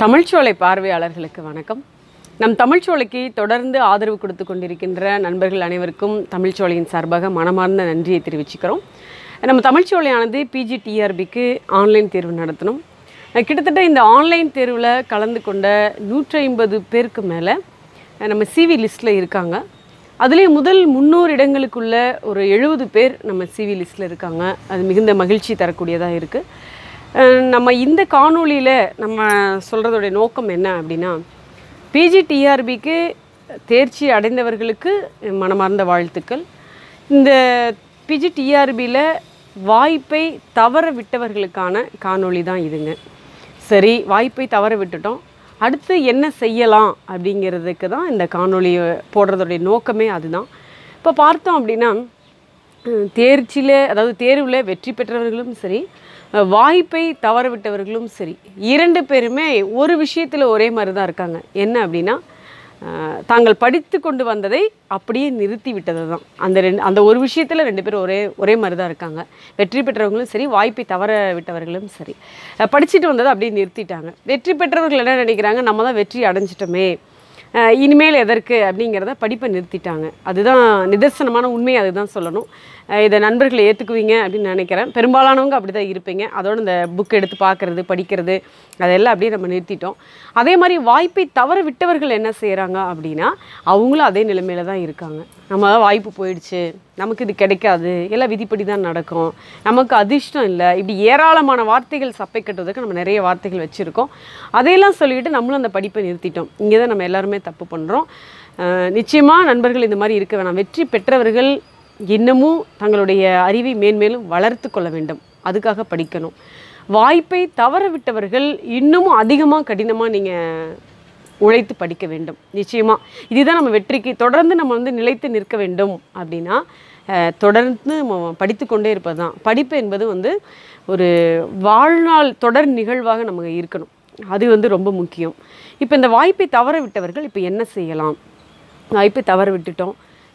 தமிழ்ச்சோலை பார்வையாளர்களுக்கு வணக்கம். நம் தமிழ்ச்சோலைக்கு தொடர்ந்து ஆதரவு கொடுத்து கொண்டிருக்கின்ற நண்பர்கள் அனைவருக்கும் தமிழ்ச்சோலையின் சார்பாக மனமார்ந்த நன்றியை தெரிவிச்சுக்கிறோம். நம்ம தமிழ்ச்சோலையானது பிஜிடிஆர்பிக்கு ஆன்லைன் தேர்வு நடத்தணும். கிட்டத்தட்ட இந்த ஆன்லைன் தேர்வில் கலந்து கொண்ட நூற்றி ஐம்பது பேருக்கு மேலே நம்ம சிவி லிஸ்ட்டில் இருக்காங்க. அதுலேயும் முதல் முந்நூறு இடங்களுக்குள்ள ஒரு எழுபது பேர் நம்ம சிவி லிஸ்ட்டில் இருக்காங்க. அது மிகுந்த மகிழ்ச்சி தரக்கூடியதாக இருக்குது நம்ம இந்த காணொளியில் நம்ம சொல்கிறதோடைய நோக்கம் என்ன அப்படின்னா பிஜிடிஆர்பிக்கு தேர்ச்சி அடைந்தவர்களுக்கு மனமார்ந்த வாழ்த்துக்கள். இந்த பிஜிடிஆர்பியில் வாய்ப்பை தவற விட்டவர்களுக்கான காணொளி தான் இதுங்க. சரி வாய்ப்பை தவற விட்டுட்டோம். அடுத்து என்ன செய்யலாம் அப்படிங்கிறதுக்கு தான் இந்த காணொலியை போடுறதோடைய நோக்கமே அதுதான். இப்போ பார்த்தோம் அப்படின்னா தேர்ச்சியில் அதாவது தேர்வில் வெற்றி பெற்றவர்களும் சரி வாய்ப்பை தவறவிட்டவர்களும் சரி இரண்டு பேருமே ஒரு விஷயத்தில் ஒரே மாதிரி தான் இருக்காங்க. என்ன அப்படின்னா தாங்கள் படித்து கொண்டு வந்ததை அப்படியே நிறுத்தி விட்டது தான் அந்த ரெண்டு அந்த ஒரு விஷயத்தில் ரெண்டு பேரும் ஒரே ஒரே மாதிரி தான் இருக்காங்க. வெற்றி பெற்றவங்களும் சரி வாய்ப்பை தவற விட்டவர்களும் சரி. படிச்சுட்டு வந்ததை அப்படியே நிறுத்திட்டாங்க. வெற்றி பெற்றவர்கள் என்ன நினைக்கிறாங்க? நம்ம தான் வெற்றி அடைஞ்சிட்டோமே. இனிமேல் எதற்கு? அப்படிங்கிறத படிப்பை நிறுத்திட்டாங்க. அதுதான் நிதர்சனமான உண்மையை அதுதான் சொல்லணும். இதை நண்பர்கள் ஏற்றுக்குவீங்க அப்படின்னு நினைக்கிறேன். பெரும்பாலானவங்க அப்படி தான் இருப்பீங்க. அதோடு இந்த புக் எடுத்து பார்க்குறது படிக்கிறது அதெல்லாம் அப்படியே நம்ம நிறுத்திட்டோம். அதே மாதிரி வாய்ப்பை தவற விட்டவர்கள் என்ன செய்கிறாங்க அப்படின்னா அவங்களும் அதே நிலைமையில தான் இருக்காங்க. நம்ம தான் வாய்ப்பு போயிடுச்சு நமக்கு இது கிடைக்காது எல்லாம் விதிப்படி தான் நடக்கும். நமக்கு அதிர்ஷ்டம் இல்லை. இப்படி ஏராளமான வார்த்தைகள் சப்பை கட்டுவதற்கு நம்ம நிறைய வார்த்தைகள் வச்சுருக்கோம். அதையெல்லாம் சொல்லிட்டு நம்மளும் அந்த படிப்பை நிறுத்திட்டோம். இங்கே தான் நம்ம எல்லாருமே தப்பு பண்ணுறோம் நிச்சயமாக நண்பர்கள் இந்த மாதிரி இருக்க வேணாம். வெற்றி பெற்றவர்கள் இன்னமும் தங்களுடைய அறிவை மேன்மேலும் வளர்த்து கொள்ள வேண்டும். அதுக்காக படிக்கணும். வாய்ப்பை தவற விட்டவர்கள் இன்னமும் அதிகமாக கடினமாக நீங்கள் உழைத்து படிக்க வேண்டும். நிச்சயமாக இதுதான் நம்ம வெற்றிக்கு தொடர்ந்து நம்ம வந்து நிலைத்து நிற்க வேண்டும் அப்படின்னா தொடர்ந்து நம்ம படித்து கொண்டே இருப்பது தான் படிப்பு என்பது வந்து ஒரு வாழ்நாள் தொடர் நிகழ்வாக நமக்கு இருக்கணும். அது வந்து ரொம்ப முக்கியம். இப்போ இந்த வாய்ப்பை தவற விட்டவர்கள் இப்போ என்ன செய்யலாம்? வாய்ப்பை தவற விட்டுட்டோம்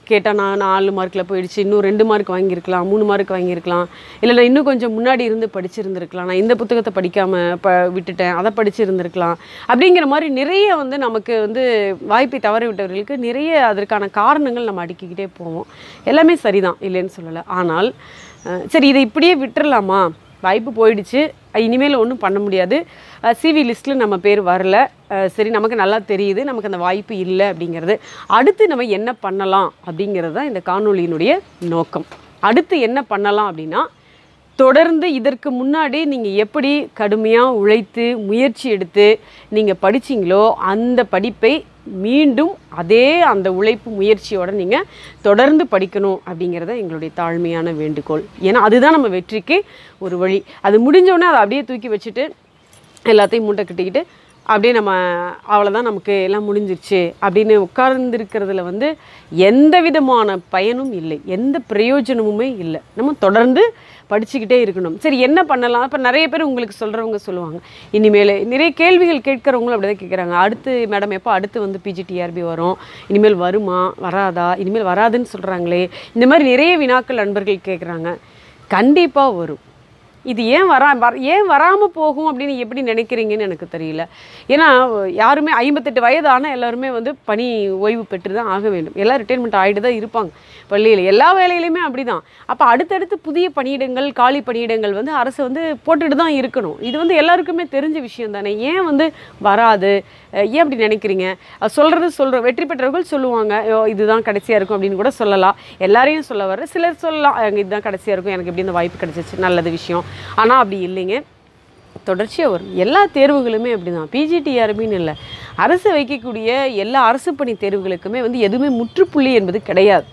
கேட்டால் நான் நாலு மார்க்கில் போயிடுச்சு இன்னும் ரெண்டு மார்க் வாங்கியிருக்கலாம் மூணு மார்க் வாங்கியிருக்கலாம். இல்லை நான் இன்னும் கொஞ்சம் முன்னாடி இருந்து படிச்சிருந்துருக்கலாம். நான் இந்த புத்தகத்தை படிக்காமல் ப விட்டுட்டேன் அதை படிச்சிருந்துருக்கலாம். அப்படிங்கிற மாதிரி நிறைய வந்து நமக்கு வந்து வாய்ப்பை தவற விட்டவர்களுக்கு நிறைய அதற்கான காரணங்கள் நம்ம அடுக்கிக்கிட்டே போவோம். எல்லாமே சரிதான் இல்லைன்னு சொல்லலை. ஆனால் சரி இதை இப்படியே விட்டுறலாமா? வாய்ப்பு போயிடுச்சு. இனிமேல் ஒன்றும் பண்ண முடியாது. சிவி லிஸ்ட்டில் நம்ம பேர் வரல. சரி நமக்கு நல்லா தெரியுது. நமக்கு அந்த வாய்ப்பு இல்லை அப்படிங்கிறது. அடுத்து நம்ம என்ன பண்ணலாம் அப்படிங்கிறது தான் இந்த காணொலியினுடைய நோக்கம். அடுத்து என்ன பண்ணலாம் அப்படின்னா தொடர்ந்து இதற்கு முன்னாடி நீங்கள் எப்படி கடுமையாக உழைத்து முயற்சி எடுத்து நீங்கள் படிச்சீங்களோ அந்த படிப்பை மீண்டும் அதே அந்த உழைப்பு முயற்சியோட நீங்கள் தொடர்ந்து படிக்கணும் அப்படிங்கிறத எங்களுடைய தாழ்மையான வேண்டுகோள். ஏன்னா அதுதான் நம்ம வெற்றிக்கு ஒரு வழி. அது முடிஞ்சோடனே அதை அப்படியே தூக்கி வச்சுட்டு எல்லாத்தையும் மூட்டை கட்டிக்கிட்டு அப்படியே நம்ம அவ்வளோதான் நமக்கு எல்லாம் முடிஞ்சிருச்சு. அப்படின்னு உட்கார்ந்துருக்கிறதுல வந்து எந்த விதமான பயனும் இல்லை. எந்த பிரயோஜனமுமே இல்லை. நம்ம தொடர்ந்து படிச்சுக்கிட்டே இருக்கணும். சரி என்ன பண்ணலாம்? இப்போ நிறைய பேர் உங்களுக்கு சொல்கிறவங்க சொல்லுவாங்க. இனிமேல் நிறைய கேள்விகள் கேட்குறவங்களும் அப்படி தான் கேட்குறாங்க. அடுத்து மேடம் எப்போ அடுத்து வந்து பிஜிடிஆர்பி வரும்? இனிமேல் வருமா? வராதா? இனிமேல் வராதுன்னு சொல்கிறாங்களே இந்த மாதிரி நிறைய வினாக்கள் நண்பர்கள் கேட்குறாங்க. கண்டிப்பாக வரும். இது ஏன் வரா வர ஏன் வராமல் போகும் அப்படின்னு எப்படி நினைக்கிறீங்கன்னு எனக்கு தெரியல. ஏன்னா யாருமே ஐம்பத்தெட்டு வயதான எல்லாருமே வந்து பணி ஓய்வு பெற்று தான் ஆக வேண்டும். எல்லாம் ரிட்டைர்மெண்ட் ஆகிட்டு தான் இருப்பாங்க பள்ளியில். எல்லா வேலையிலையுமே அப்படி தான் அப்போ அடுத்தடுத்து புதிய பணியிடங்கள் காலி பணியிடங்கள் வந்து அரசு வந்து போட்டுட்டு தான் இருக்கணும். இது வந்து எல்லாருக்குமே தெரிஞ்ச விஷயம் தானே. ஏன் வந்து வராது? ஏன் அப்படி நினைக்கிறீங்க? சொல்கிறது சொல்கிற வெற்றி பெற்றவர்கள் சொல்லுவாங்க இதுதான் கடைசியாக இருக்கும் அப்படின்னு கூட சொல்லலாம். எல்லாரையும் சொல்ல வர சிலர் சொல்லலாம் இதுதான் கடைசியாக இருக்கும். எனக்கு இப்படி இந்த வாய்ப்பு கிடைச்சிச்சு. நல்லது விஷயம். ஆனால் அப்படி இல்லைங்க. தொடர்ச்சியாக வரும். எல்லா தேர்வுகளுமே அப்படி தான் பிஜிடிஆர்பின்னு இல்லை. அரசு வைக்கக்கூடிய எல்லா அரசு பணி தேர்வுகளுக்குமே வந்து எதுவுமே முற்றுப்புள்ளி என்பது கிடையாது.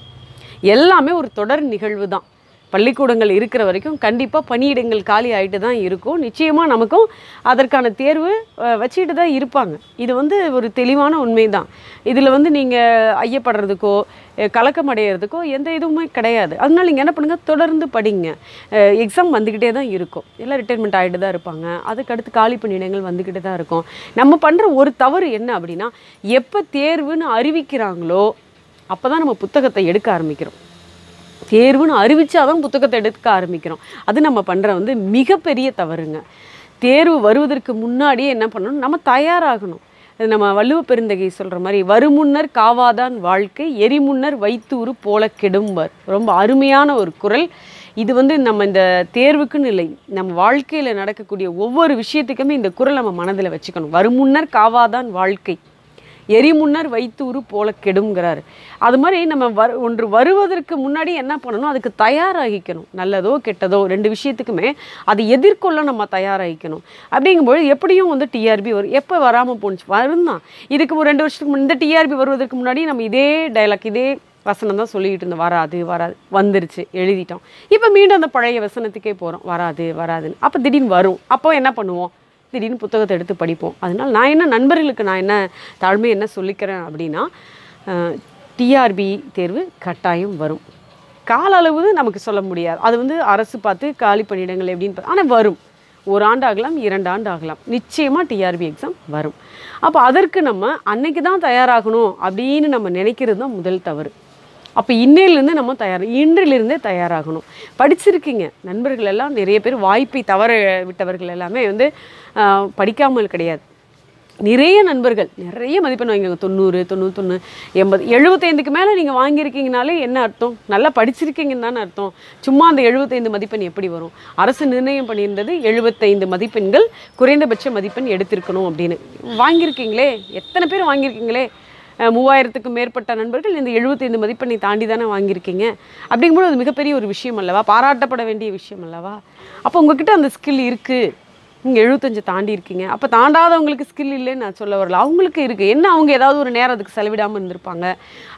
எல்லாமே ஒரு தொடர் நிகழ்வு தான் பள்ளிக்கூடங்கள் இருக்கிற வரைக்கும் கண்டிப்பாக பணியிடங்கள் காலி ஆகிட்டு தான் இருக்கும். நிச்சயமாக நமக்கும் அதற்கான தேர்வு வச்சுக்கிட்டு தான் இருப்பாங்க. இது வந்து ஒரு தெளிவான உண்மை தான் இதில் வந்து நீங்கள் ஐயப்படுறதுக்கோ கலக்கம் அடையிறதுக்கோ எந்த இதுவுமே கிடையாது. அதனால் நீங்கள் என்ன பண்ணுங்கள் தொடர்ந்து படிங்க. எக்ஸாம் வந்துக்கிட்டே தான் இருக்கும். எல்லாம் ரிட்டைர்மெண்ட் ஆகிட்டு தான் இருப்பாங்க. அதுக்கடுத்து காலி பணியிடங்கள் வந்துக்கிட்டு தான் இருக்கும். நம்ம பண்ணுற ஒரு தவறு என்ன அப்படின்னா எப்போ தேர்வுன்னு அறிவிக்கிறாங்களோ அப்போ தான் நம்ம புத்தகத்தை எடுக்க ஆரம்பிக்கிறோம். தேர்வுன்னு அறிவிச்சாதான் புத்தகத்தை எடுக்க ஆரம்பிக்கிறோம். அது நம்ம பண்ணுற வந்து மிகப்பெரிய தவறுங்க. தேர்வு வருவதற்கு முன்னாடியே என்ன பண்ணணும்? நம்ம தயாராகணும். அது நம்ம வள்ளுவ பெருந்தகை சொல்கிற மாதிரி வருமுன்னர் காவாதான் வாழ்க்கை எரிமுன்னர் வைத்தூறு போல கெடும்பர் ரொம்ப அருமையான ஒரு குரல். இது வந்து நம்ம இந்த தேர்வுக்குன்னு இல்லை நம்ம வாழ்க்கையில் நடக்கக்கூடிய ஒவ்வொரு விஷயத்துக்குமே இந்த குரல் நம்ம மனதில் வச்சுக்கணும். வருமுன்னர் காவாதான் வாழ்க்கை எரிமுன்னர் வைத்தூறு போல கெடுங்கிறாரு அது மாதிரி நம்ம வரு ஒன்று வருவதற்கு முன்னாடி என்ன பண்ணணும்? அதுக்கு தயாராகிக்கணும். நல்லதோ கெட்டதோ ரெண்டு விஷயத்துக்குமே அதை எதிர்கொள்ள நம்ம தயாராகிக்கணும். அப்படிங்கும்போது எப்படியும் வந்து டிஆர்பி வரும். எப்போ வராமல் போணுச்சு? வரும் தான் இதுக்கு ஒரு ரெண்டு வருஷத்துக்கு முன்ன- இந்த டிஆர்பி வருவதற்கு முன்னாடி நம்ம இதே டைலாக் இதே வசனம் தான் சொல்லிக்கிட்டு இருந்தோம். வராது வராது. வந்துருச்சு. எழுதிட்டோம். இப்போ மீண்டும் அந்த பழைய வசனத்துக்கே போகிறோம் வராது வராதுன்னு. அப்போ திடீர்னு வரும். அப்போ என்ன பண்ணுவோம்? திடீர்னு புத்தகத்தை எடுத்து படிப்போம். அதனால் நான் என்ன நண்பர்களுக்கு நான் என்ன தாழ்மை என்ன சொல்லிக்கிறேன் அப்படின்னா டிஆர்பி தேர்வு கட்டாயம் வரும். கால அளவு நமக்கு சொல்ல முடியாது. அது வந்து அரசு பார்த்து காலி பணியிடங்கள் எப்படின்னு ஆனால் வரும். ஒரு ஆண்டு ஆகலாம் இரண்டு ஆண்டு ஆகலாம். நிச்சயமாக டிஆர்பி எக்ஸாம் வரும். அப்போ அதற்கு நம்ம அன்னைக்கு தான் தயாராகணும் அப்படின்னு நம்ம நினைக்கிறது தான் முதல் தவறு. அப்போ இன்னையிலேருந்து நம்ம தயார் இன்றிலிருந்தே தயாராகணும். படிச்சிருக்கீங்க. நண்பர்கள் எல்லாம் நிறைய பேர் வாய்ப்பை தவற விட்டவர்கள் எல்லாமே வந்து படிக்காமல் கிடையாது. நிறைய நண்பர்கள் நிறைய மதிப்பெண் வாங்கிங்க தொண்ணூறு தொண்ணூத்தொன்று எண்பது எழுபத்தைந்துக்கு மேலே நீங்கள் வாங்கியிருக்கீங்கனாலே என்ன அர்த்தம்? நல்லா படிச்சிருக்கீங்கன்னு தானே அர்த்தம். சும்மா அந்த எழுபத்தைந்து மதிப்பெண் எப்படி வரும்? அரசு நிர்ணயம் பண்ணியிருந்தது எழுபத்தைந்து மதிப்பெண்கள் குறைந்தபட்ச மதிப்பெண் எடுத்திருக்கணும் அப்படின்னு. வாங்கியிருக்கீங்களே? எத்தனை பேர் வாங்கியிருக்கீங்களே? மூவாயிரத்துக்கும் மேற்பட்ட நண்பர்கள் இந்த எழுபத்தைந்து மதிப்பெண்ணை தாண்டி தானே வாங்கியிருக்கீங்க. அப்படிங்கும்போது அது மிகப்பெரிய ஒரு விஷயம் அல்லவா? பாராட்டப்பட வேண்டிய விஷயம் அல்லவா? அப்போ உங்ககிட்ட அந்த ஸ்கில் இருக்குது நீங்கள் எழுபத்தஞ்சு தாண்டி இருக்கீங்க அப்போ தாண்டாதவங்களுக்கு ஸ்கில் இல்லைன்னு நான் சொல்ல வரல. அவங்களுக்கு இருக்குது என்ன அவங்க ஏதாவது ஒரு நேரம் அதுக்கு செலவிடாமல் இருந்திருப்பாங்க?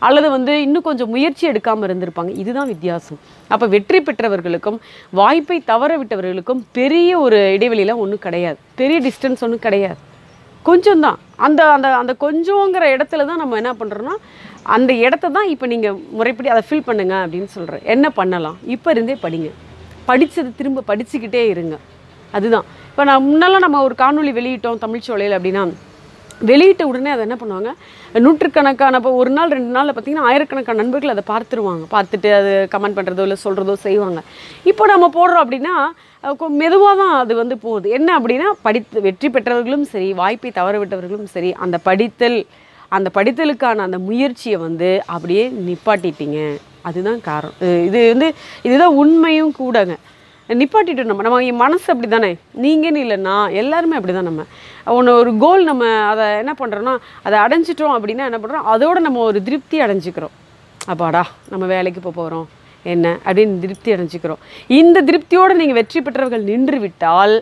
அல்லது வந்து இன்னும் கொஞ்சம் முயற்சி எடுக்காமல் இருந்திருப்பாங்க? இதுதான் வித்தியாசம். அப்போ வெற்றி பெற்றவர்களுக்கும் வாய்ப்பை தவற விட்டவர்களுக்கும் பெரிய ஒரு இடைவெளியெலாம் ஒன்றும் கிடையாது. பெரிய டிஸ்டன்ஸ் ஒன்றும் கிடையாது. கொஞ்சம் தான் அந்த அந்த அந்த கொஞ்சங்கிற இடத்துல தான் நம்ம என்ன பண்ணுறோன்னா அந்த இடத்த தான் இப்போ நீங்கள் முறைப்படி அதை ஃபில் பண்ணுங்க அப்படின்னு சொல்கிறேன் என்ன பண்ணலாம்? இப்போ இருந்தே படிங்க. படித்தது திரும்ப படிச்சுக்கிட்டே இருங்க. அதுதான். இப்போ நான் முன்னெல்லாம் நம்ம ஒரு காணொளி வெளியிட்டோம் தமிழ்ச்சோலையில் அப்படின்னா வெளியிட்ட உடனே அதை என்ன பண்ணுவாங்க? நூற்றுக்கணக்கான இப்போ ஒரு நாள் ரெண்டு நாளில் பார்த்தீங்கன்னா ஆயிரக்கணக்கான நண்பர்கள் அதை பார்த்துருவாங்க. பார்த்துட்டு அது கமெண்ட் பண்ணுறதோ இல்லை சொல்கிறதோ செய்வாங்க. இப்போ நம்ம போடுறோம் அப்படின்னா மெதுவாக தான் அது வந்து போகுது. என்ன அப்படின்னா படித்து வெற்றி பெற்றவர்களும் சரி வாய்ப்பை தவறவிட்டவர்களும் சரி அந்த படித்தல் அந்த படித்தலுக்கான அந்த முயற்சியை வந்து அப்படியே நிப்பாட்டிட்டீங்க. அதுதான் காரணம். இது வந்து இதுதான் உண்மையும் கூடங்க. நிப்பாட்டிட்டு நம்ம. நம்ம என் மனசு அப்படி தானே நீங்கன்னு இல்லைன்னா எல்லாருமே அப்படி தான் நம்ம. ஒன்று ஒரு கோல் நம்ம அதை என்ன பண்ணுறோன்னா அதை அடைஞ்சிட்டோம் அப்படின்னா என்ன பண்ணுறோம் அதோட நம்ம ஒரு திருப்தி அடைஞ்சிக்கிறோம். அப்பாடா நம்ம வேலைக்கு போக போகிறோம் என்ன? அப்படின்னு திருப்தி அடைஞ்சிக்கிறோம். இந்த திருப்தியோடு நீங்கள் வெற்றி பெற்றவர்கள் நின்று விட்டால்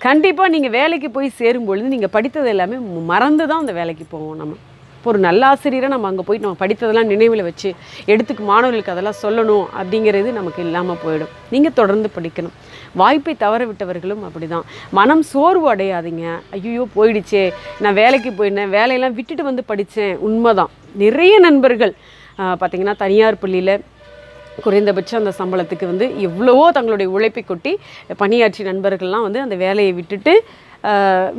கண்டிப்பாக நீங்கள் வேலைக்கு போய் சேரும் பொழுது நீங்கள் படித்தது எல்லாமே மறந்து தான் அந்த வேலைக்கு போவோம் நம்ம. இப்போ ஒரு நல்ல ஆசிரியரை நம்ம அங்கே போயிட்டு நம்ம படித்ததெல்லாம் நினைவில் வச்சு எடுத்துக்கு மாணவர்களுக்கு அதெல்லாம் சொல்லணும் அப்படிங்கிறது நமக்கு இல்லாமல் போயிடும். நீங்கள் தொடர்ந்து படிக்கணும். வாய்ப்பை தவற விட்டவர்களும் அப்படிதான். மனம் சோர்வு அடையாதீங்க. ஐயோ போயிடுச்சே. நான் வேலைக்கு போயிருந்தேன். வேலையெல்லாம் விட்டுட்டு வந்து படித்தேன் உண்மைதான். நிறைய நண்பர்கள் பார்த்திங்கன்னா தனியார் பள்ளியில் குறைந்தபட்சம் அந்த சம்பளத்துக்கு வந்து எவ்வளவோ தங்களுடைய உழைப்பை கொட்டி பணியாற்றி நண்பர்கள்லாம் வந்து அந்த வேலையை விட்டுட்டு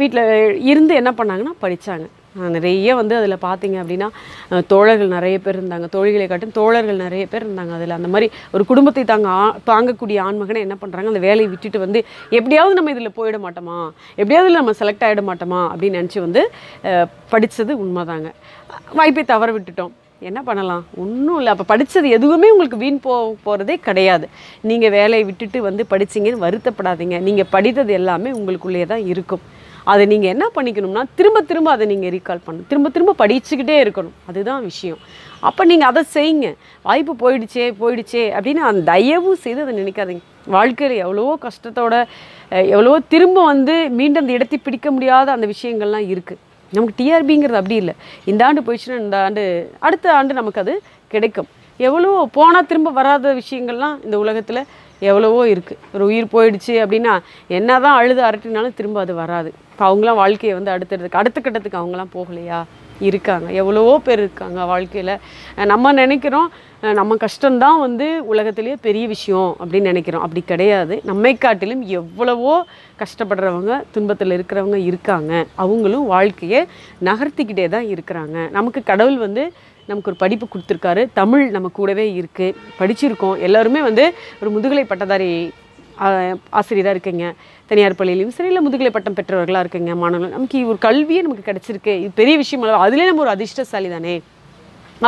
வீட்டில் இருந்து என்ன பண்ணாங்கன்னா படித்தாங்க நிறைய வந்து அதில் பார்த்தீங்க அப்படின்னா தோழர்கள் நிறைய பேர் இருந்தாங்க. தோழிகளை காட்டும் தோழர்கள் நிறைய பேர் இருந்தாங்க அதில். அந்த மாதிரி ஒரு குடும்பத்தை தாங்க ஆ- தாங்கக்கூடிய ஆண்மகனை என்ன பண்ணுறாங்க அந்த வேலையை விட்டுட்டு வந்து எப்படியாவது நம்ம இதில் போயிட மாட்டோமா? எப்படியாவது நம்ம செலக்ட் ஆகிட மாட்டோமா? அப்படின்னு நினச்சி வந்து படித்தது உண்மைதாங்க. வாய்ப்பை தவற விட்டுட்டோம். என்ன பண்ணலாம்? ஒன்றும் இல்லை. அப்போ படித்தது எதுவுமே உங்களுக்கு வீண் போ போகிறதே கிடையாது. நீங்கள் வேலையை விட்டுட்டு வந்து படிச்சீங்கன்னு வருத்தப்படாதீங்க. நீங்கள் படித்தது எல்லாமே உங்களுக்குள்ளேயே தான் இருக்கும். அதை நீங்கள் என்ன பண்ணிக்கணும்னா திரும்ப திரும்ப அதை நீங்கள் ரீகால் பண்ணணும். திரும்ப திரும்ப படிச்சுக்கிட்டே இருக்கணும். அதுதான் விஷயம். அப்போ நீங்கள் அதை செய்யுங்க. வாய்ப்பு போயிடுச்சே போயிடுச்சே அப்படின்னு அந்த தயவு செய்து அதை நினைக்காதீங்க. வாழ்க்கையில் எவ்வளவோ கஷ்டத்தோட எவ்வளவோ திரும்ப வந்து மீண்டும் அந்த இடத்தை பிடிக்க முடியாத அந்த விஷயங்கள்லாம் இருக்குது நமக்கு டிஆர்பிங்கிறது அப்படி இல்லை. இந்த ஆண்டு போயிடுச்சுன்னா இந்த ஆண்டு அடுத்த ஆண்டு நமக்கு அது கிடைக்கும். எவ்வளோ போனால் திரும்ப வராத விஷயங்கள்லாம் இந்த உலகத்தில் எவ்வளவோ இருக்குது ஒரு உயிர் போயிடுச்சு அப்படின்னா என்ன தான் அழுது அரட்டினாலும் திரும்ப அது வராது. இப்போ அவங்களாம் வாழ்க்கையை வந்து அடுத்தடுத்துக்கு அடுத்த கட்டத்துக்கு அவங்களாம் போகலையா? இருக்காங்க. எவ்வளவோ பேர் இருக்காங்க வாழ்க்கையில். நம்ம நினைக்கிறோம் நம்ம கஷ்டம்தான் வந்து உலகத்திலேயே பெரிய விஷயம் அப்படின்னு நினைக்கிறோம். அப்படி கிடையாது. நம்மை காட்டிலும் எவ்வளவோ கஷ்டப்படுறவங்க துன்பத்தில் இருக்கிறவங்க இருக்காங்க. அவங்களும் வாழ்க்கையை நகர்த்திக்கிட்டே தான் இருக்கிறாங்க. நமக்கு கடவுள் வந்து நமக்கு ஒரு படிப்பு கொடுத்துருக்காரு. தமிழ் நம்ம கூடவே இருக்குது படிச்சிருக்கோம். எல்லாருமே வந்து ஒரு முதுகலை பட்டதாரி ஆசிரியராக இருக்கீங்க. தனியார் பள்ளியிலையும் சரி இல்லை முதுகலை பட்டம் பெற்றவர்களாக இருக்கீங்க மாணவர்கள். நமக்கு ஒரு கல்வியே நமக்கு கிடச்சிருக்கு. இது பெரிய விஷயம் அல்லவா? அதுலேயே நம்ம ஒரு அதிர்ஷ்டசாலி தானே?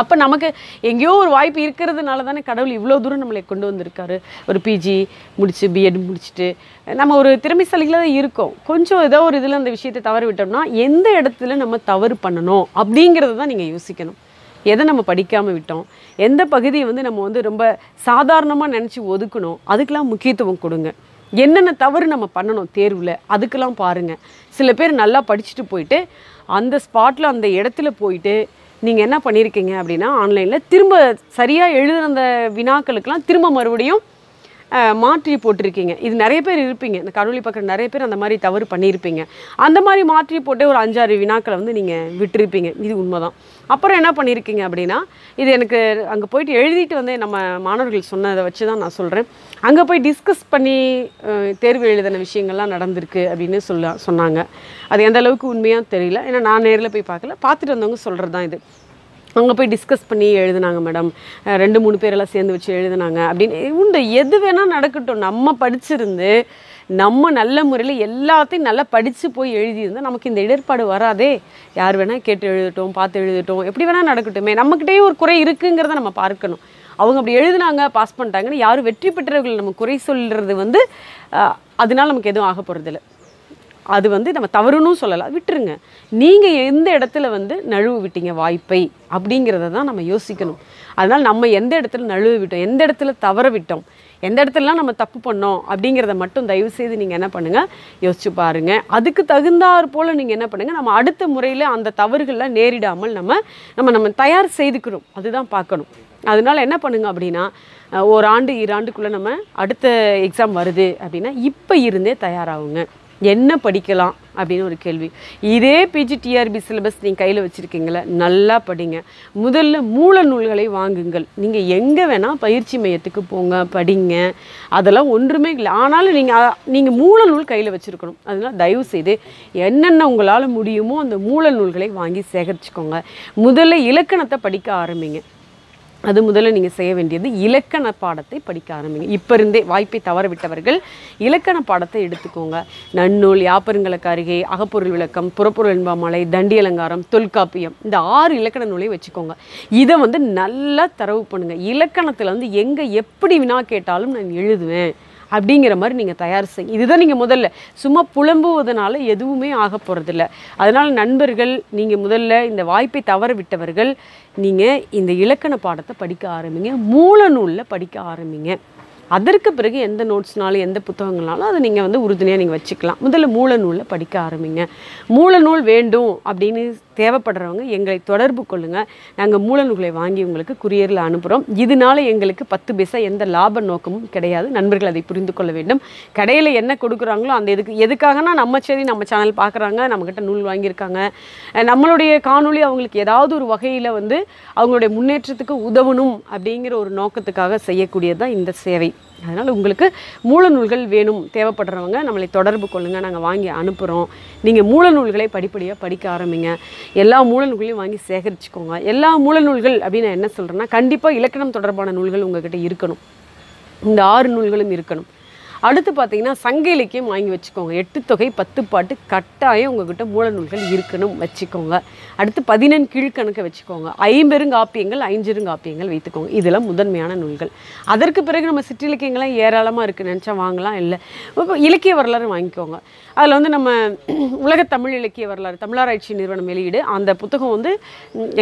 அப்போ நமக்கு எங்கேயோ ஒரு வாய்ப்பு இருக்கிறதுனால தானே கடவுள் இவ்வளோ தூரம் நம்மளை கொண்டு வந்திருக்காரு. ஒரு பிஜி முடிச்சு பிஎட் முடிச்சுட்டு. நம்ம ஒரு திறமைசாலிகளாக தான் இருக்கோம். கொஞ்சம் ஏதோ ஒரு இதில் அந்த விஷயத்தை தவறு விட்டோம்னா எந்த இடத்துல நம்ம தவறு பண்ணணும் அப்படிங்கிறத தான் நீங்கள் யோசிக்கணும். எதை நம்ம படிக்காமல் விட்டோம்? எந்த பகுதியை வந்து நம்ம வந்து ரொம்ப சாதாரணமாக நினச்சி ஒதுக்கணும்? அதுக்கெலாம் முக்கியத்துவம் கொடுங்க. என்னென்ன தவறு நம்ம பண்ணணும் தேர்வில்? அதுக்கெல்லாம் பாருங்கள் சில பேர் நல்லா படிச்சுட்டு போயிட்டு அந்த ஸ்பாட்டில் அந்த இடத்துல போயிட்டு நீங்கள் என்ன பண்ணியிருக்கீங்க அப்படின்னா ஆன்லைனில் திரும்ப சரியாக எழுதுன அந்த வினாக்களுக்கெல்லாம் திரும்ப மறுபடியும் மாற்றி போட்டிருக்கீங்க. இது நிறைய பேர் இருப்பீங்க. இந்த கடவுளி பக்கம் நிறைய பேர் அந்த மாதிரி தவறு பண்ணியிருப்பீங்க. அந்த மாதிரி மாற்றி போட்டு ஒரு அஞ்சாறு வினாக்களை வந்து நீங்கள் விட்டுருப்பீங்க. இது உண்மைதான். அப்புறம் என்ன பண்ணியிருக்கீங்க அப்படின்னா இது எனக்கு அங்கே போயிட்டு எழுதிட்டு வந்து நம்ம மாணவர்கள் சொன்னதை வச்சு தான் நான் சொல்கிறேன் அங்கே போய் டிஸ்கஸ் பண்ணி தேர்வு எழுதின விஷயங்கள்லாம் நடந்திருக்கு அப்படின்னு சொல்ல சொன்னாங்க. அது எந்த அளவுக்கு உண்மையாக தெரியல. ஏன்னா நான் நேரில் போய் பார்க்கல. பார்த்துட்டு வந்தவங்க சொல்கிறது தான் இது. அங்கே போய் டிஸ்கஸ் பண்ணி எழுதுனாங்க மேடம் ரெண்டு மூணு பேரெல்லாம் சேர்ந்து வச்சு எழுதுனாங்க. அப்படின்னு உண்டு எது வேணால் நடக்கட்டும். நம்ம படிச்சிருந்து நம்ம நல்ல முறையில் எல்லாத்தையும் நல்லா படித்து போய் எழுதியிருந்தால் நமக்கு இந்த இடர்பாடு வராதே. யார் வேணால் கேட்டு எழுதட்டும் பார்த்து எழுதட்டும். எப்படி வேணால் நடக்கட்டுமே. நம்மக்கிட்டேயும் ஒரு குறை இருக்குங்கிறத நம்ம பார்க்கணும். அவங்க அப்படி எழுதுனாங்க பாஸ் பண்ணிட்டாங்கன்னு யாரும் வெற்றி பெற்றவர்கள் நம்ம குறை சொல்கிறது வந்து அதனால் நமக்கு எதுவும் ஆக போகிறதில்லை அது வந்து நம்ம தவறுன்னு சொல்லலாம். விட்டுருங்க. நீங்கள் எந்த இடத்துல வந்து நழுவு விட்டீங்க வாய்ப்பை அப்படிங்கிறத தான் நம்ம யோசிக்கணும். அதனால் நம்ம எந்த இடத்துல நழுவு விட்டோம் எந்த இடத்துல தவற விட்டோம் எந்த இடத்துலலாம் நம்ம தப்பு பண்ணோம் அப்படிங்கிறத மட்டும் தயவு செய்து நீங்கள் என்ன பண்ணுங்கள் யோசிச்சு பாருங்கள் அதுக்கு தகுந்தாற் போல் நீங்கள் என்ன பண்ணுங்கள் நம்ம அடுத்த முறையில் அந்த தவறுகள்லாம் நேரிடாமல் நம்ம நம்ம நம்ம தயார் செய்துக்கிறோம். அதுதான் பார்க்கணும். அதனால என்ன பண்ணுங்க அப்படின்னா ஒரு ஆண்டு இரு ஆண்டுக்குள்ளே நம்ம அடுத்த எக்ஸாம் வருது அப்படின்னா இப்போ இருந்தே தயாராகுங்க. என்ன படிக்கலாம் அப்படின்னு ஒரு கேள்வி. இதே பிஜி டிஆர்பி சிலபஸ் நீங்கள் கையில் வச்சுருக்கீங்களே நல்லா படிங்க. முதல்ல மூல நூல்களை வாங்குங்கள். நீங்கள் எங்கே வேணால் பயிற்சி மையத்துக்கு போங்க படிங்க. அதெல்லாம் ஒன்றுமே இல்லை. ஆனாலும் நீங்கள் நீங்கள் மூல நூல் கையில் வச்சுருக்கணும். அதனால தயவு செய்து என்னென்ன உங்களால் முடியுமோ அந்த மூல நூல்களை வாங்கி சேகரிச்சுக்கோங்க. முதல்ல இலக்கணத்தை படிக்க ஆரம்பிங்க. அது முதல்ல நீங்கள் செய்ய வேண்டியது இலக்கண பாடத்தை படிக்க ஆரம்பிங்க. இப்போ இருந்தே வாய்ப்பை தவற விட்டவர்கள் இலக்கண பாடத்தை எடுத்துக்கோங்க. நன்னூல் யாப்பருங்களுக்கு அருகே அகப்பொருள் விளக்கம் புறப்பொருள் என்பாமலை தண்டி அலங்காரம் தொல்காப்பியம் இந்த ஆறு இலக்கண நூலையும் வச்சுக்கோங்க. இதை வந்து நல்லா தரவு பண்ணுங்கள் இலக்கணத்தில் வந்து எங்கே எப்படி வினா கேட்டாலும் நான் எழுதுவேன். அப்படிங்கிற மாதிரி நீங்கள் தயார் செய்ய இதுதான் நீங்கள் முதல்ல. சும்மா புலம்புவதனால எதுவுமே ஆக போகிறதில்ல அதனால் நண்பர்கள் நீங்கள் முதல்ல இந்த வாய்ப்பை தவற விட்டவர்கள் நீங்கள் இந்த இலக்கண பாடத்தை படிக்க ஆரம்பிங்க. மூல நூலில் படிக்க ஆரம்பிங்க. அதற்கு பிறகு எந்த நோட்ஸ்னாலும் எந்த புத்தகங்களாலும் அதை நீங்கள் வந்து உறுதுணையாக நீங்கள் வச்சுக்கலாம். முதல்ல மூல நூலில் படிக்க ஆரம்பிங்க. மூல நூல் வேண்டும் அப்படின்னு தேவைப்படுறவங்க எங்களை தொடர்பு கொள்ளுங்கள் நாங்கள் மூலநூல்களை வாங்கி உங்களுக்கு குரியரில் அனுப்புகிறோம் இதனால எங்களுக்கு பத்து பைசா எந்த லாப நோக்கமும் கிடையாது. நண்பர்கள் அதை புரிந்து கொள்ள வேண்டும். கடையில் என்ன கொடுக்குறாங்களோ அந்த எதுக்கு எதுக்காகனா நம்ம சரி நம்ம சேனல் பார்க்குறாங்க நம்மக்கிட்ட நூல் வாங்கியிருக்காங்க. நம்மளுடைய காணொளி அவங்களுக்கு ஏதாவது ஒரு வகையில் வந்து அவங்களுடைய முன்னேற்றத்துக்கு உதவணும் அப்படிங்கிற ஒரு நோக்கத்துக்காக செய்யக்கூடியது தான் இந்த சேவை. அதனால் உங்களுக்கு மூல நூல்கள் வேணும் தேவைப்படுறவங்க நம்மளை தொடர்பு கொள்ளுங்கள் நாங்கள் வாங்கி அனுப்புகிறோம் நீங்கள் மூல நூல்களை படிப்படியாக படிக்க ஆரம்பிங்க. எல்லா மூல நூல்களையும் வாங்கி சேகரிச்சுக்கோங்க. எல்லா மூல நூல்கள் அப்படின்னு நான் என்ன சொல்கிறேன்னா கண்டிப்பாக இலக்கணம் தொடர்பான நூல்கள் உங்கள்கிட்ட இருக்கணும். இந்த ஆறு நூல்களும் இருக்கணும். அடுத்து பார்த்தீங்கன்னா சங்க இலக்கியம் வாங்கி வச்சுக்கோங்க. எட்டு தொகை பத்து பாட்டு கட்டாயம் உங்ககிட்ட மூல நூல்கள் இருக்கணும் வச்சுக்கோங்க. அடுத்து பதினெண் கீழ்கணக்கை வச்சுக்கோங்க. ஐம்பெருங்காப்பியங்கள் ஐஞ்சிருங்காப்பியங்கள் வைத்துக்கோங்க. இதெல்லாம் முதன்மையான நூல்கள். அதற்கு பிறகு நம்ம சிற்றிலக்கியங்கள்லாம் ஏராளமாக இருக்குது நினச்சா வாங்கலாம் இல்லை. இலக்கிய வரலாறு வாங்கிக்கோங்க. அதில் வந்து நம்ம உலக தமிழ் இலக்கிய வரலாறு தமிழாராய்ச்சி நிறுவனம் வெளியீடு. அந்த புத்தகம் வந்து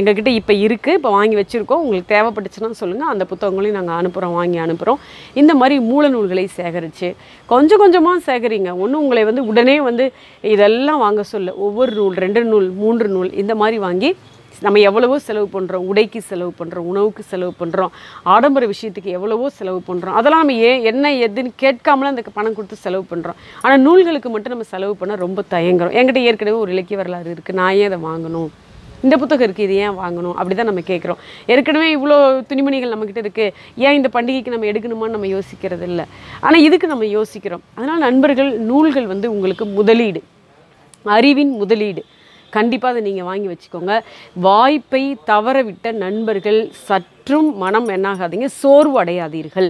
எங்ககிட்ட இப்போ இருக்குது இப்போ வாங்கி வச்சுருக்கோம். உங்களுக்கு தேவைப்பட்டுச்சுன்னா சொல்லுங்கள் அந்த புத்தகங்களையும் நாங்கள் அனுப்புகிறோம் வாங்கி அனுப்புகிறோம் இந்த மாதிரி மூல நூல்களை சேகரித்து கொஞ்சம் கொஞ்சமாக சேகரிங்க. ஒன்றும் உங்களை வந்து உடனே வந்து இதெல்லாம் வாங்க சொல்ல. ஒவ்வொரு நூல் ரெண்டு நூல் மூன்று நூல் இந்த மாதிரி வாங்கி நம்ம எவ்வளவோ செலவு பண்ணுறோம் உடைக்கு செலவு பண்ணுறோம் உணவுக்கு செலவு பண்ணுறோம் ஆடம்பர விஷயத்துக்கு எவ்வளவோ செலவு பண்ணுறோம் அதெல்லாம் நம்ம ஏன் என்ன எதுன்னு கேட்காமலாம் அந்த பணம் கொடுத்து செலவு பண்ணுறோம் ஆனால் நூல்களுக்கு மட்டும் நம்ம செலவு பண்ண ரொம்ப தயங்குறோம். என்கிட்ட ஏற்கனவே ஒரு இலக்கிய வரலாறு இருக்குது நான் ஏன் அதை வாங்கணும்? இந்த புத்தகம் இருக்குது இது ஏன் வாங்கணும்? அப்படி தான் நம்ம கேட்குறோம். ஏற்கனவே இவ்வளோ துணிமணிகள் நம்மக்கிட்ட இருக்குது ஏன் இந்த பண்டிகைக்கு நம்ம எடுக்கணுமான்னு நம்ம யோசிக்கிறது இல்லை ஆனால் இதுக்கு நம்ம யோசிக்கிறோம். அதனால் நண்பர்கள் நூல்கள் வந்து உங்களுக்கு முதலீடு. அறிவின் முதலீடு. கண்டிப்பாக அதை நீங்கள் வாங்கி வச்சுக்கோங்க. வாய்ப்பை தவறவிட்ட நண்பர்கள் சற்றும் மனம் என்னாகாதீங்க. சோர்வு அடையாதீர்கள்.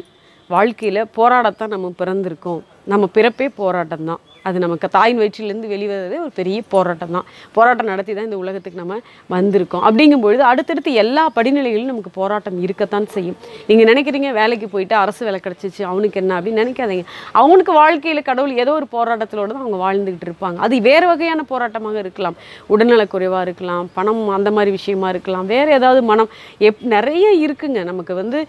வாழ்க்கையில் போராடத்தான் நம்ம பிறந்திருக்கோம். நம்ம பிறப்பே போராட்டம் தான் அது நமக்கு தாயின் வயிற்றிலேருந்து வெளிவரதே ஒரு பெரிய போராட்டம் தான். போராட்டம் நடத்தி தான் இந்த உலகத்துக்கு நம்ம வந்திருக்கோம். அப்படிங்கும்பொழுது அடுத்தடுத்து எல்லா படிநிலைகளிலும் நமக்கு போராட்டம் இருக்கத்தான் செய்யும். நீங்கள் நினைக்கிறீங்க வேலைக்கு போயிட்டு அரசு வேலை கிடச்சிச்சு அவனுக்கு என்ன அப்படின்னு நினைக்காதீங்க. அவனுக்கு வாழ்க்கையில் கடவுள் ஏதோ ஒரு போராட்டத்திலோடு தான் அவங்க வாழ்ந்துக்கிட்டு இருப்பாங்க. அது வேறு வகையான போராட்டமாக இருக்கலாம். உடல்நலக்குறைவாக இருக்கலாம் பணம் அந்த மாதிரி விஷயமா இருக்கலாம். வேறு ஏதாவது மனம் எப் நிறைய இருக்குங்க. நமக்கு வந்து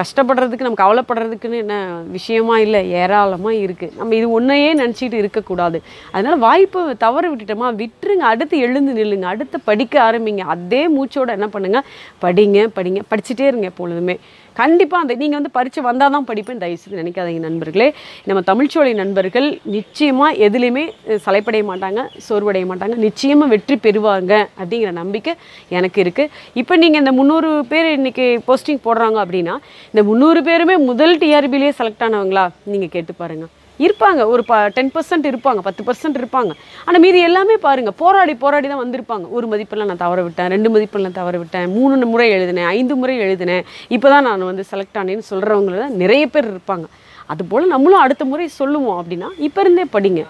கஷ்டப்படுறதுக்கு நம்ம கவலைப்படுறதுக்குன்னு என்ன விஷயமா இல்லை ஏராளமாக இருக்குது நம்ம இது ஒன்றையே நினச்சிட்டு இருக்கக்கூடாது. அதனால் வாய்ப்பு தவற விட்டுட்டோமா விட்டுருங்க அடுத்து எழுந்து நில்லுங்க அடுத்து படிக்க ஆரம்பிங்க. அதே மூச்சோடு என்ன பண்ணுங்க? படிங்க படிங்க படிச்சுட்டே இருங்க எப்பொழுதுமே. கண்டிப்பாக அந்த நீங்கள் வந்து பரிச்சு வந்தால் தான் படிப்பேன். தயவுசெய்து நினைக்காதீங்க நண்பர்களே. நம்ம தமிழ்ச்சோலை நண்பர்கள் நிச்சயமாக எதுலேயுமே சலைப்படைய மாட்டாங்க சோர்வடைய மாட்டாங்க. நிச்சயமாக வெற்றி பெறுவாங்க அப்படிங்கிற நம்பிக்கை எனக்கு இருக்குது இப்போ நீங்கள் இந்த முந்நூறு பேர் இன்றைக்கி போஸ்டிங் போடுறாங்க அப்படின்னா இந்த முந்நூறு பேருமே முதல் டிஆர்பிலேயே செலக்ட் ஆனவங்களா? நீங்கள் கேட்டு பாருங்கள் இருப்பாங்க. ஒரு ப டென் பர்சன்ட் இருப்பாங்க பத்து பர்சன்ட் இருப்பாங்க. ஆனால் மீதி எல்லாமே பாருங்கள் போராடி போராடி தான் வந்திருப்பாங்க. ஒரு மதிப்பெல்லாம் நான் தவற விட்டேன் ரெண்டு மதிப்பெல்லாம் தவற விட்டேன் மூணு முறை எழுதினேன் ஐந்து முறை எழுதினேன். இப்போ தான் நான் வந்து செலக்ட் ஆனேன்னு சொல்கிறவங்கள தான் நிறைய பேர் இருப்பாங்க. அதுபோல் நம்மளும் அடுத்த முறை சொல்லுவோம் அப்படின்னா இப்போ இருந்தே படிங்க.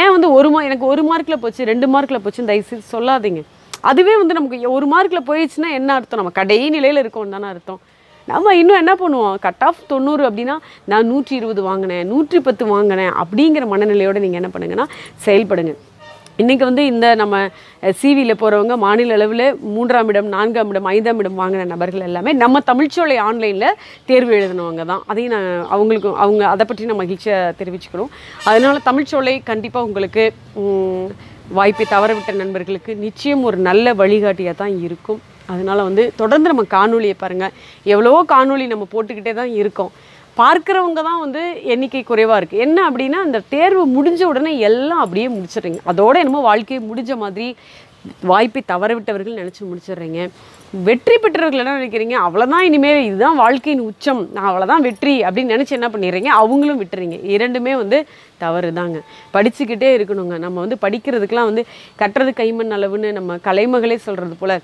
ஏன் வந்து ஒரு மா எனக்கு ஒரு மார்க்கில் போச்சு ரெண்டு மார்க்கில் போச்சுன்னு தயவுசெய்து சொல்லாதீங்க. அதுவே வந்து நமக்கு ஒரு மார்க்கில் போயிடுச்சுன்னா என்ன அர்த்தம்? நம்ம கடை நிலையில் இருக்கோம் தானே அர்த்தம். நம்ம இன்னும் என்ன பண்ணுவோம்? கட் ஆஃப் தொண்ணூறு அப்படின்னா நான் நூற்றி இருபது வாங்கினேன் நூற்றி பத்து வாங்கினேன் அப்படிங்கிற மனநிலையோடு நீங்கள் என்ன பண்ணுங்கன்னா செயல்படுங்க. இன்றைக்கி வந்து இந்த நம்ம சிவியில் போகிறவங்க மாநில அளவில் மூன்றாம் இடம் நான்காம் இடம் ஐந்தாம் இடம் வாங்கின நபர்கள் எல்லாமே நம்ம தமிழ்ச்சோலை ஆன்லைனில் தேர்வு எழுதினவங்க தான். அதையும் நான் அவங்களுக்கும் அவங்க அதை பற்றி நான் மகிழ்ச்சியை தெரிவிச்சுக்கணும் அதனால் தமிழ்ச்சோலை கண்டிப்பாக உங்களுக்கு வாய்ப்பை தவறவிட்ட நண்பர்களுக்கு நிச்சயம் ஒரு நல்ல வழிகாட்டியாக தான் இருக்கும். அதனால் வந்து தொடர்ந்து நம்ம காணொளியை பாருங்கள் எவ்வளவோ காணொளி நம்ம போட்டுக்கிட்டே தான் இருக்கோம். பார்க்குறவங்க தான் வந்து எண்ணிக்கை குறைவாக இருக்குது என்ன அப்படின்னா அந்த தேர்வு முடிஞ்ச உடனே எல்லாம் அப்படியே முடிச்சிடுறீங்க. அதோடு என்னமோ வாழ்க்கையை முடிஞ்ச மாதிரி வாய்ப்பை தவறவிட்டவர்கள் நினச்சி முடிச்சிடுறீங்க. வெற்றி பெற்றவர்கள் என்ன நினைக்கிறீங்க? அவ்வளோதான் இனிமேல் இதுதான் வாழ்க்கையின் உச்சம். நான் அவ்வளோதான் வெற்றி அப்படின்னு நினச்சி என்ன பண்ணிடுறீங்க? அவங்களும் விட்டுறீங்க. இரண்டுமே வந்து தவறு தாங்க படிச்சுக்கிட்டே இருக்கணுங்க. நம்ம வந்து படிக்கிறதுக்கெலாம் வந்து கட்டுறது கைமண் அளவுன்னு நம்ம கலைமகளே சொல்கிறது போல்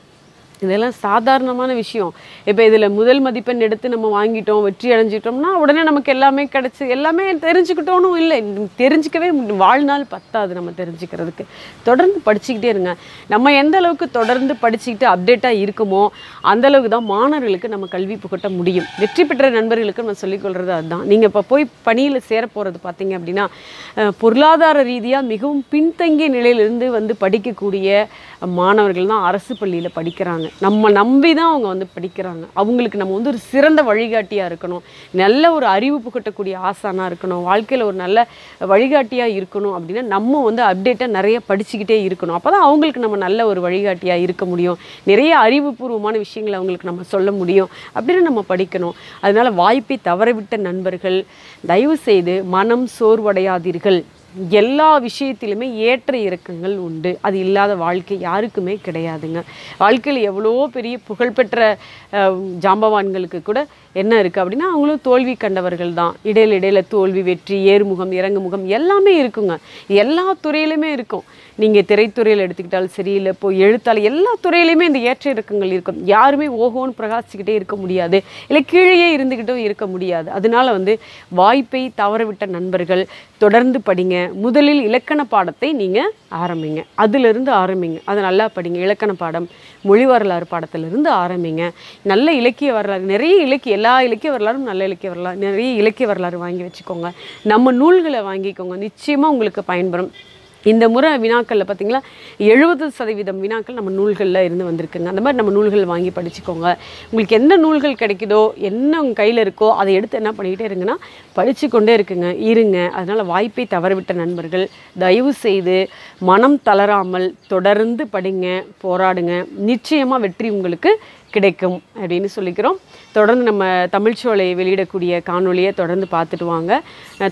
இதெல்லாம் சாதாரணமான விஷயம். இப்போ இதில் முதல் மதிப்பெண் எடுத்து நம்ம வாங்கிட்டோம் வெற்றி அடைஞ்சிட்டோம்னா உடனே நமக்கு எல்லாமே கிடச்சி எல்லாமே தெரிஞ்சுக்கிட்டோனும் இல்லை. தெரிஞ்சுக்கவே முடியும். வாழ்நாள் பத்தாது நம்ம தெரிஞ்சுக்கிறதுக்கு. தொடர்ந்து படிச்சுக்கிட்டே இருங்க. நம்ம எந்த அளவுக்கு தொடர்ந்து படிச்சுக்கிட்டு அப்டேட்டாக இருக்குமோ அந்த அளவுக்கு தான் மாணவர்களுக்கு நம்ம கல்வி புகட்ட முடியும். வெற்றி பெற்ற நண்பர்களுக்கு நம்ம சொல்லிக்கொள்கிறது அதுதான். நீங்கள் இப்போ போய் பணியில் சேர போகிறது பார்த்தீங்க அப்படின்னா பொருளாதார ரீதியாக மிகவும் பின்தங்கிய நிலையிலிருந்து வந்து படிக்கக்கூடிய மாணவர்கள் தான் அரசு பள்ளியில் படிக்கிறாங்க. நம்ம நம்பி தான் அவங்க வந்து படிக்கிறாங்க. அவங்களுக்கு நம்ம வந்து ஒரு சிறந்த வழிகாட்டியாக இருக்கணும். நல்ல ஒரு அறிவு புகட்டக்கூடிய ஆசானாக இருக்கணும். வாழ்க்கையில் ஒரு நல்ல வழிகாட்டியாக இருக்கணும் அப்படின்னா நம்ம வந்து அப்டேட்டாக நிறைய படிச்சுக்கிட்டே இருக்கணும். அப்போ தான் அவங்களுக்கு நம்ம நல்ல ஒரு வழிகாட்டியாக இருக்க முடியும். நிறைய அறிவுபூர்வமான விஷயங்களை அவங்களுக்கு நம்ம சொல்ல முடியும். அப்படின்னு நம்ம படிக்கணும். அதனால் வாய்ப்பை தவறவிட்ட நண்பர்கள் தயவு செய்து மனம் சோர்வடையாதீர்கள். எல்லா விஷயத்திலுமே ஏற்ற இறக்கங்கள் உண்டு. அது இல்லாத வாழ்க்கை யாருக்குமே கிடையாதுங்க. வாழ்க்கையில் எவ்வளோ பெரிய புகழ்பெற்ற ஜாம்பவான்களுக்கு கூட என்ன இருக்குது அப்படின்னா அவங்களும் தோல்வி கண்டவர்கள் தான். இடையில இடையில தோல்வி வெற்றி ஏறுமுகம் இறங்குமுகம் எல்லாமே இருக்குங்க. எல்லா துறையிலுமே இருக்கும். நீங்கள் திரைத்துறையில் எடுத்துக்கிட்டாலும் சரி இல்லை இப்போ எழுத்தால் எல்லா துறையிலையுமே இந்த ஏற்ற இறக்கங்கள் இருக்கும். யாருமே ஓஹோன்னு பிரகாசிச்சுக்கிட்டே இருக்க முடியாது. இல்லை கீழேயே இருந்துக்கிட்டும் இருக்க முடியாது. அதனால வந்து வாய்ப்பை தவறவிட்ட நண்பர்கள் தொடர்ந்து படிங்க முதலில் இலக்கண பாடத்தை நீங்கள் ஆரம்பிங்க. அதிலிருந்து ஆரம்பிங்க. அதை நல்லா படிங்க. இலக்கண பாடம் மொழி வரலாறு பாடத்திலிருந்து ஆரம்பிங்க. நல்ல இலக்கிய வரலாறு நிறைய இலக்கிய எல்லா இலக்கிய வரலாறும் நல்ல இலக்கிய வரலாறு நிறைய இலக்கிய வரலாறு வாங்கி வச்சுக்கோங்க. நம்ம நூல்களை வாங்கிக்கோங்க. நிச்சயமாக உங்களுக்கு பயன்பெறும். இந்த முறை வினாக்களில் பார்த்தீங்களா எழுபது சதவீதம் வினாக்கள் நம்ம நூல்களில் இருந்து வந்திருக்குங்க. அந்த மாதிரி நம்ம நூல்கள் வாங்கி படிச்சுக்கோங்க. உங்களுக்கு எந்த நூல்கள் கிடைக்குதோ என்ன உங்கள் கையில் இருக்கோ அதை எடுத்து என்ன பண்ணிக்கிட்டே இருங்கன்னா படித்து கொண்டே இருக்குங்க. இருங்க. அதனால் வாய்ப்பை தவறவிட்ட நண்பர்கள் தயவு செய்து மனம் தளராமல் தொடர்ந்து படிங்க போராடுங்க. நிச்சயமாக வெற்றி உங்களுக்கு கிடைக்கும் அப்படின்னு சொல்லிக்கிறோம். தொடர்ந்து நம்ம தமிழ்ச்சோலை வெளியிடக்கூடிய காணொலியை தொடர்ந்து பார்த்துட்டு வாங்க.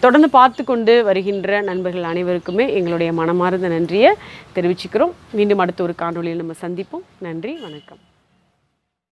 தொடர்ந்து பார்த்து கொண்டு வருகின்ற நண்பர்கள் அனைவருக்குமே எங்களுடைய மனமார்ந்த நன்றியை தெரிவிச்சுக்கிறோம். மீண்டும் அடுத்த ஒரு காணொலியில் நம்ம சந்திப்போம். நன்றி வணக்கம்.